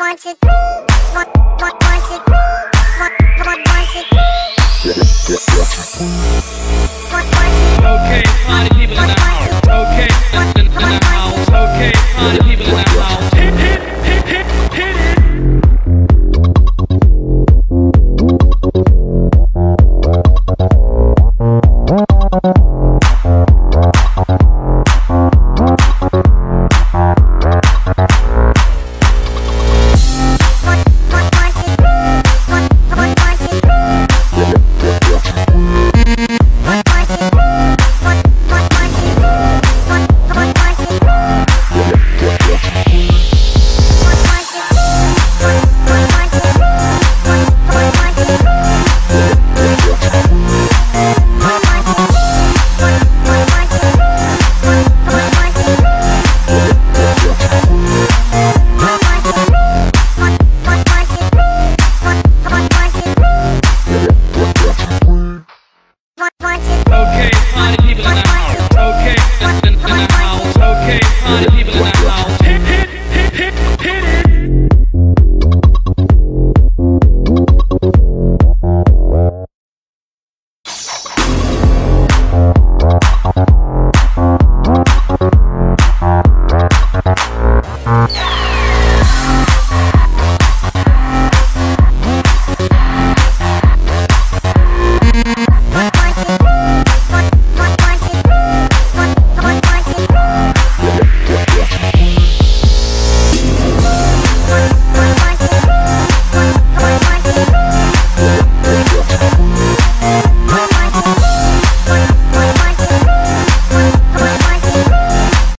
one, two, one, one, one, two, one, one, one, two, one, one, two. Okay, party people